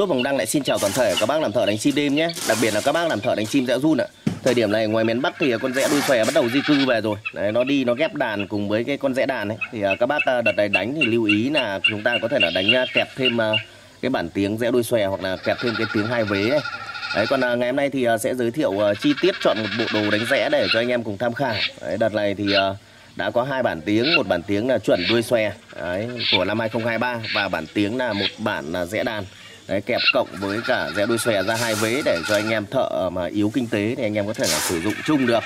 Shop vòng Đăng lại xin chào toàn thể các bác làm thợ đánh chim đêm nhé. Đặc biệt là các bác làm thợ đánh chim dã run ạ. Thời điểm này ngoài miền Bắc thì con rẽ đuôi xòe bắt đầu di cư về rồi. Đấy, Nó đi nó ghép đàn cùng với cái con rẽ đàn ấy. Thì à, các bác à, đợt này đánh thì lưu ý là chúng ta có thể là đánh à, kẹp thêm cái bản tiếng rẽ đuôi xòe Hoặc là kẹp thêm cái tiếng hai vế ấy Đấy, còn ngày hôm nay thì sẽ giới thiệu chi tiết chọn một bộ đồ đánh rẽ để cho anh em cùng tham khảo. Đấy, Đợt này thì đã có hai bản tiếng. Một bản tiếng là chuẩn đuôi xòe đấy, của năm 2023 và bản tiếng là một bản là rẽ đàn đấy, kẹp cộng với cả rẽ đuôi xòe ra hai vế để cho anh em thợ mà yếu kinh tế thì anh em có thể là sử dụng chung được.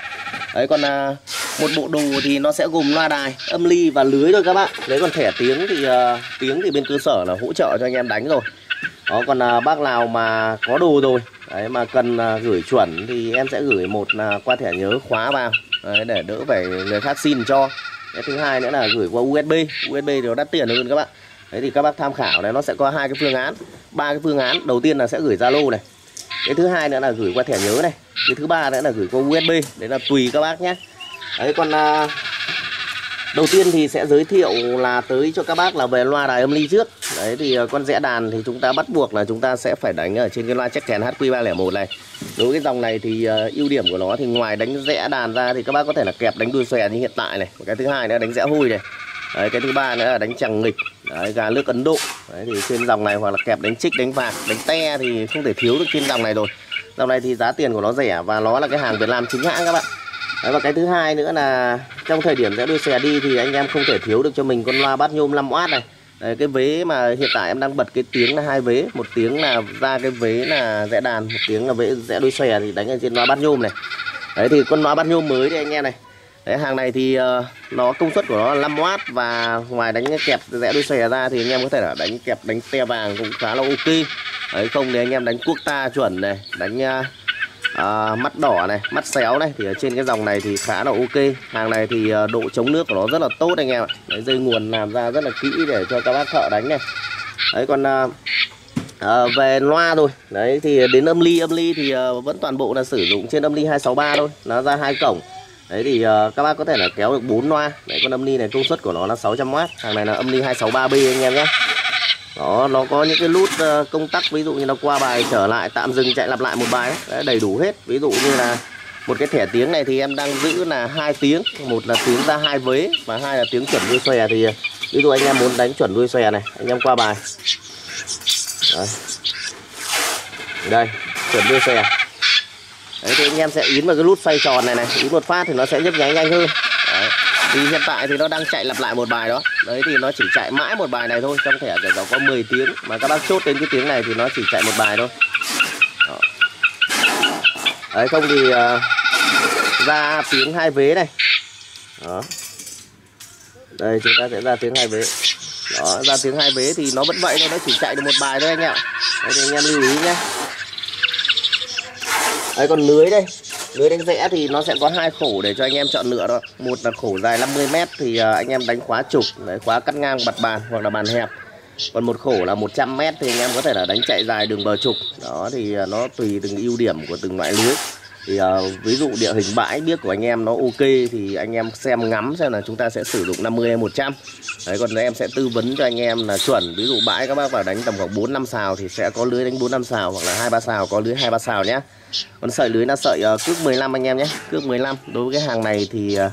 Đấy còn à, một bộ đồ thì nó sẽ gồm loa đài âm ly và lưới thôi các bạn. Đấy còn thẻ tiếng thì à, tiếng thì bên cơ sở là hỗ trợ cho anh em đánh rồi. Đó còn à, bác nào mà có đồ rồi đấy mà cần à, gửi chuẩn thì em sẽ gửi một là qua thẻ nhớ khóa vào. Đấy, để đỡ phải người khác xin cho. Cái thứ hai nữa là gửi qua USB USB thì nó đắt tiền hơn các bạn đấy thì các bác tham khảo này nó sẽ có hai cái phương án. Ba cái phương án đầu tiên là sẽ gửi Zalo này. Cái thứ hai nữa là gửi qua thẻ nhớ này. Cái thứ ba nữa là gửi qua USB đấy là tùy các bác nhé. Đấy còn à, đầu tiên thì sẽ giới thiệu là tới cho các bác là về loa đài âm ly trước. Đấy thì à, con rẽ đàn thì chúng ta bắt buộc là chúng ta sẽ phải đánh ở trên cái loa chắc kèn HQ301 này. Đối với cái dòng này thì uh, ưu điểm của nó thì ngoài đánh rẽ đàn ra thì các bác có thể là kẹp đánh đuôi xòe như hiện tại này. Cái thứ hai nữa là đánh rẽ hôi này đấy, cái thứ ba nữa là đánh chẳng nghịch. Đấy, gà nước ấn độ. Đấy, thì trên dòng này hoặc là kẹp đánh trích đánh vạc đánh te thì không thể thiếu được trên dòng này rồi. Dòng này thì giá tiền của nó rẻ và nó là cái hàng việt nam chính hãng các bạn. Đấy, và cái thứ hai nữa là trong thời điểm sẽ đuôi xe đi thì anh em không thể thiếu được cho mình con loa bát nhôm 5W này. Đấy, cái vế mà hiện tại em đang bật cái tiếng là hai vế. Một tiếng là ra cái vế là rẽ đàn một tiếng là vế rẽ đuôi xòe thì đánh ở trên loa bát nhôm này. Đấy thì con loa bát nhôm mới đây anh em này đấy hàng này thì uh, nó công suất của nó là 5W và ngoài đánh kẹp rẽ đuôi xòe ra thì anh em có thể là đánh kẹp đánh te vàng cũng khá là ok. Đấy không thì anh em đánh quốc ta chuẩn này đánh uh, à, mắt đỏ này mắt xéo này thì ở trên cái dòng này thì khá là ok. Hàng này thì độ chống nước của nó rất là tốt anh em ạ. Đấy, dây nguồn làm ra rất là kỹ để cho các bác thợ đánh này. Đấy còn à, à, về loa rồi. Đấy thì đến âm ly âm ly thì à, vẫn toàn bộ là sử dụng trên âm ly 263 thôi nó ra hai cổng đấy thì uh, các bác có thể là kéo được 4 loa. Đấy con âm ly này công suất của nó là 600W thằng này là âm ly 263B anh em nhé. Đó nó có những cái nút uh, ờ, công tắc ví dụ như nó qua bài trở lại tạm dừng chạy lặp lại một bài đấy, đầy đủ hết. Ví dụ như là một cái thẻ tiếng này thì em đang giữ là hai tiếng. Một là tiếng ra hai vế và hai là tiếng chuẩn đuôi xòe thì ờ, ví dụ anh em muốn đánh chuẩn đuôi xòe này anh em qua bài. Đấy. đây chuẩn đuôi xòe đấy thì anh em sẽ yến vào cái nút xoay tròn này này. Yến một phát thì nó sẽ nhấp nháy nhanh hơn. Đấy. Thì hiện tại thì nó đang chạy lặp lại một bài đó. Đấy thì nó chỉ chạy mãi một bài này thôi. Trong thẻ nó có 10 tiếng. Mà các bác chốt đến cái tiếng này thì nó chỉ chạy một bài thôi. Đó. đấy không thì uh, ra tiếng hai vế này. Đó. Đây chúng ta sẽ ra tiếng hai vế. Đó ra tiếng hai vế thì nó vẫn vậy thôi. Nó chỉ chạy được một bài thôi anh ạ. Đấy thì anh em lưu ý nhé đấy còn lưới đây. Lưới đánh rẽ thì nó sẽ có hai khổ để cho anh em chọn lựa đó. Một là khổ dài 50 m thì à, anh em đánh khóa trục đấy, khóa cắt ngang bật bàn hoặc là bàn hẹp. Còn một khổ là 100 m thì anh em có thể là đánh chạy dài đường bờ trục. Đó thì à, nó tùy từng ưu điểm của từng loại lưới thì uh, ví dụ địa hình bãi biết của anh em nó ok thì anh em xem ngắm xem là chúng ta sẽ sử dụng 50 hay 100 đấy còn em sẽ tư vấn cho anh em là chuẩn. Ví dụ bãi các bác vào đánh tầm khoảng 4 năm xào thì sẽ có lưới đánh 4 năm xào hoặc là hai ba xào có lưới hai ba xào nhé còn sợi lưới là sợi uh, cước 15 anh em nhé cước 15 đối với cái hàng này thì uh,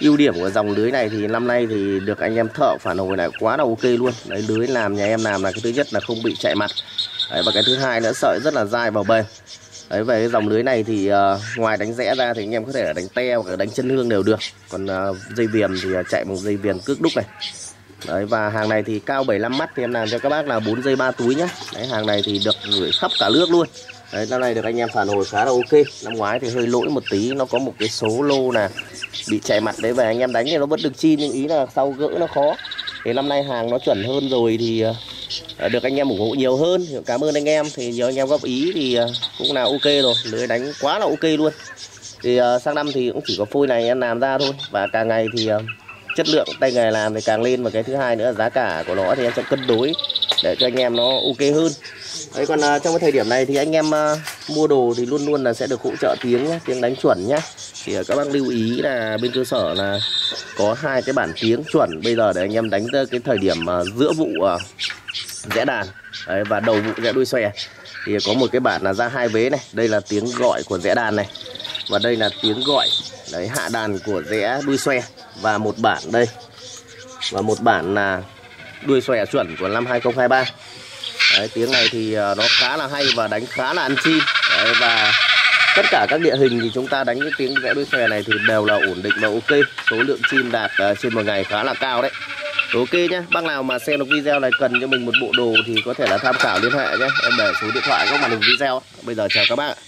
ưu điểm của dòng lưới này thì năm nay thì được anh em thợ phản hồi lại quá là ok luôn. Đấy lưới làm nhà em làm là cái thứ nhất là không bị chạy mặt. Đấy, và cái thứ hai nữa sợi rất là dai vào bền đấy về cái dòng lưới này thì uh, ngoài đánh rẽ ra thì anh em có thể là đánh te hoặc là đánh chân hương đều được. Còn uh, dây viền thì uh, chạy một dây viền cước đúc này. Đấy và hàng này thì cao 75 mắt thì em làm cho các bác là 4 dây 3 túi nhá. Đấy hàng này thì được gửi khắp cả nước luôn. Đấy năm nay được anh em phản hồi khá là ok. Năm ngoái thì hơi lỗi một tí nó có một cái số lô là bị chạy mặt đấy về anh em đánh thì nó vẫn được chi nhưng ý là sau gỡ nó khó. Thì năm nay hàng nó chuẩn hơn rồi thì uh, Ờ, được anh em ủng hộ nhiều hơn cảm ơn anh em. Thì nhờ anh em góp ý thì ờ, cũng là ok rồi lưới đánh quá là ok luôn. Thì ờ, sang năm thì cũng chỉ có phôi này em làm ra thôi. Và càng ngày thì chất lượng tay nghề làm thì càng lên. Và cái thứ hai nữa là giá cả của nó thì em sẽ cân đối để cho anh em nó ok hơn. Đấy còn uh, trong cái thời điểm này thì anh em uh, mua đồ thì luôn luôn là sẽ được hỗ trợ tiếng nhé tiếng đánh chuẩn nhé thì uh, các bác lưu ý là bên cơ sở là có hai cái bản tiếng chuẩn. Bây giờ để anh em đánh tới cái thời điểm uh, giữa vụ uh, rẽ đàn. Đấy, và đầu vụ rẽ đuôi xòe thì có một cái bản là ra hai vế này. Đây là tiếng gọi của rẽ đàn này. Và đây là tiếng gọi đấy hạ đàn của rẽ đuôi xòe và một bản đây. Và một bản là đuôi xòe chuẩn của năm 2023 đấy, tiếng này thì ờ, nó khá là hay và đánh khá là ăn chim đấy, và tất cả các địa hình thì chúng ta đánh cái tiếng rẽ đuôi xòe này thì đều là ổn định và ok. Số lượng chim đạt ờ, trên một ngày khá là cao đấy ok nhé bác nào mà xem được video này cần cho mình một bộ đồ thì có thể là tham khảo liên hệ nhé em để số điện thoại góc màn hình video. Bây giờ chào các bạn. ạ